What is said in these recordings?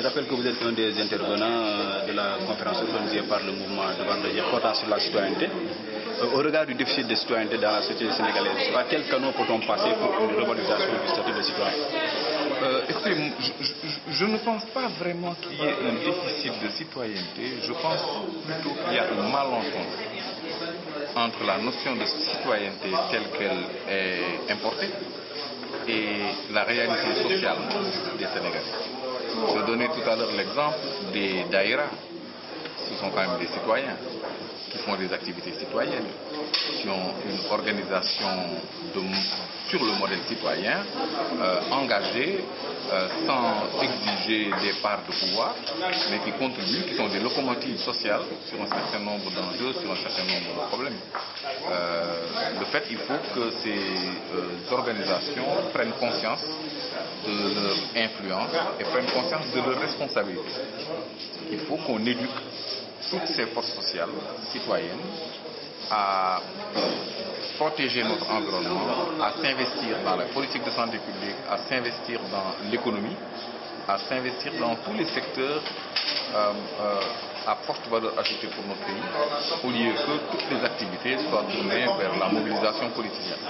Je rappelle que vous êtes un des intervenants euh, de la conférence organisée par le mouvement de portant sur la citoyenneté. Euh, Au regard du déficit de citoyenneté dans la société sénégalaise, par quel canot peut-on passer pour une revalorisation du statut de citoyen? Euh, écoutez, je- je ne pense pas vraiment qu'il y ait un déficit de citoyenneté. Je pense plutôt qu'il y a un malentendu entre la notion de citoyenneté telle qu'elle est importée et la réalité sociale des Sénégalais. Je donnais tout à l'heure l'exemple des daïras. Ce sont quand même des citoyens qui font des activités citoyennes, qui ont une organisation de- sur le modèle citoyen, euh, engagée, euh, sans exiger des parts de pouvoir, mais qui contribuent, qui sont des locomotives sociales sur un certain nombre d'enjeux, sur un certain nombre de problèmes. Euh, le fait, il faut que ces organisations prennent conscience de leur influence et prennent conscience de leur responsabilité. Il faut qu'on éduque toutes ces forces sociales citoyennes à protéger notre environnement, à s'investir dans la politique de santé publique, à s'investir dans l'économie, à s'investir dans tous les secteurs euh, euh, à forte valeur ajoutée pour notre pays, au lieu que toutes les activités soient tournées vers la mobilisation politicienne.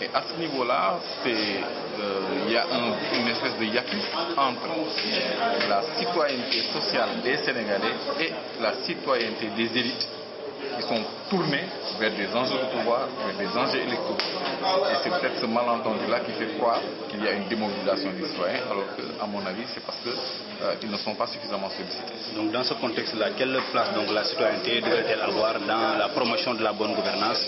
Et à ce niveau-là, euh, il y a un- une espèce de hiatus entre la citoyenneté sociale des Sénégalais et la citoyenneté des élites qui sont tournés vers des enjeux de pouvoir, vers des enjeux électoraux. Et c'est peut-être ce malentendu-là qui fait croire qu'il y a une démobilisation des citoyens, alors que, à mon avis, c'est parce qu'ils ne sont pas suffisamment sollicités. Donc dans ce contexte-là, quelle place donc la citoyenneté devrait-elle avoir dans la promotion de la bonne gouvernance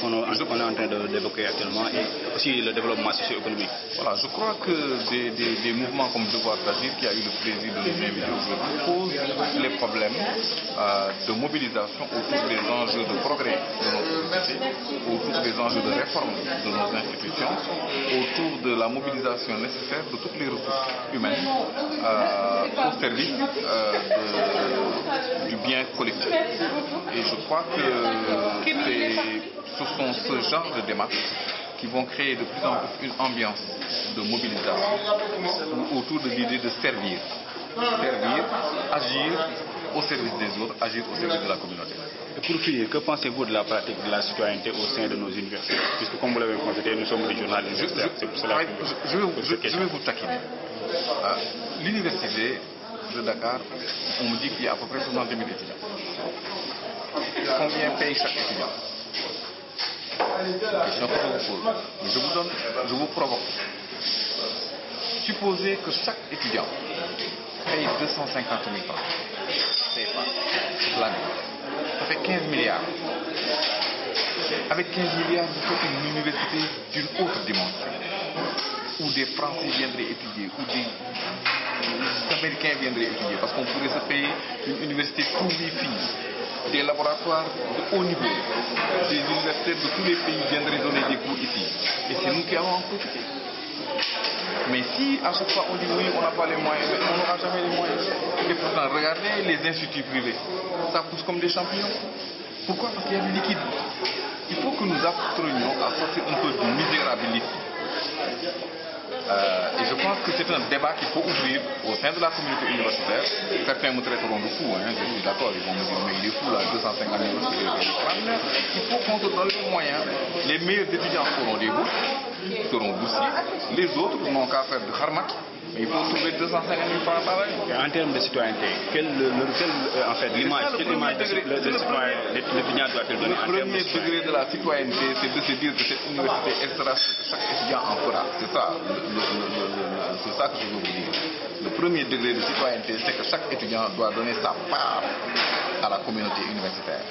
qu'on est en train d'évoquer actuellement et aussi le développement socio-économique? Voilà, je crois que des, des- des mouvements comme Devoir d'agir, qui a eu le plaisir de nous inviter aujourd'hui, posent les problèmes euh, de mobilisation autour des enjeux de progrès de notre société, autour des enjeux de réforme de nos institutions, autour de la mobilisation nécessaire de toutes les ressources humaines euh, au service euh, du bien collectif. Et je crois que ce sont ce genre de démarches qui vont créer de plus en plus une ambiance de mobilisation ou- autour de l'idée de servir. Servir, agir au service des autres, agir au service de la communauté. Et pour finir, que pensez-vous de la pratique de la citoyenneté au sein de nos universités? Puisque comme vous l'avez constaté, nous sommes des journalistes Je, universitaires, c'est pour cela ouais, que je- je vais, vous- je- vais taquiner. Euh, L'université de Dakar, on me dit qu'il y a à peu près 60 000 étudiants. Combien paye chaque étudiant? Je vous pose. Je vous donne, je vous provoque. Supposez que chaque étudiant paye 250 000 francs. C'est pas l'année. Fait 15 milliards. Avec 15 milliards, vous faites une université d'une autre dimension. Où des Français viendraient étudier, où des Américains viendraient étudier. Parce qu'on pourrait se payer une université les filles, des laboratoires de haut niveau, des universitaires de tous les pays viendraient donner des cours ici. Et c'est nous qui allons en profiter. Mais si à chaque fois on dit oui, on n'a pas les moyens, mais on n'aura jamais les moyens. Et pourtant, regardez les instituts privés, ça pousse comme des champignons. Pourquoi? Parce qu'il y a du liquide. Il faut que nous apprenions à sortir un peu du misérabilisme. Euh, et je pense que c'est un débat qu'il faut ouvrir au sein de la communauté universitaire. Certains me traiteront de fou, hein, je suis d'accord, ils vont me dire mais il est fou là, 250 000 euros, c'est extraordinaire. Il faut qu'on se donne les moyens. Les meilleurs étudiants feront des bourses, seront boursiers. Les autres n'ont qu'à faire de harmak. Mais il faut trouver 250 000 francs par année. En termes de citoyenneté, quelle, le- le- quelle, euh, en fait, l'image, quelle image l'étudiant doit-il donner Le premier degré de la citoyenneté, c'est de se dire que cette université, que chaque étudiant en fera. C'est ça, c'est ça que je veux vous dire. Le premier degré de citoyenneté, c'est que chaque étudiant doit donner sa part à la communauté universitaire.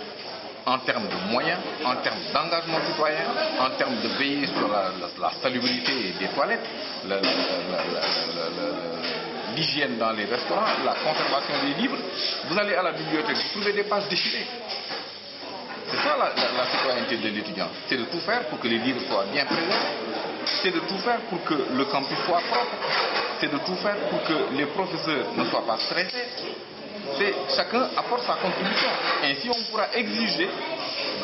En termes de moyens, en termes d'engagement citoyen, en termes de veiller sur la, salubrité des toilettes, l'hygiène dans les restaurants, la conservation des livres. Vous allez à la bibliothèque, vous trouvez des pages déchirées. C'est ça la, la- citoyenneté de l'étudiant. C'est de tout faire pour que les livres soient bien préservés. C'est de tout faire pour que le campus soit propre. C'est de tout faire pour que les professeurs ne soient pas stressés. Chacun apporte sa contribution. Ainsi, on pourra exiger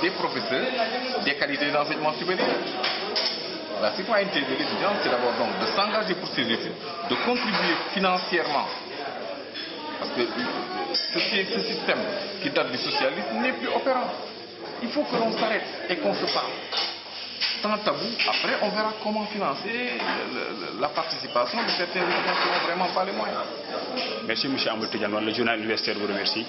des professeurs des qualités d'enseignement supérieur. La citoyenneté de l'étudiant, c'est d'abord donc de s'engager pour ses études, de contribuer financièrement. Parce que ce système qui date du socialisme n'est plus opérant. Il faut que l'on s'arrête et qu'on se parle. Sans tabou, après on verra comment financer la participation de certains étudiants qui n'ont vraiment pas les moyens. Merci M. Tidiane, le journal universitaire vous remercie.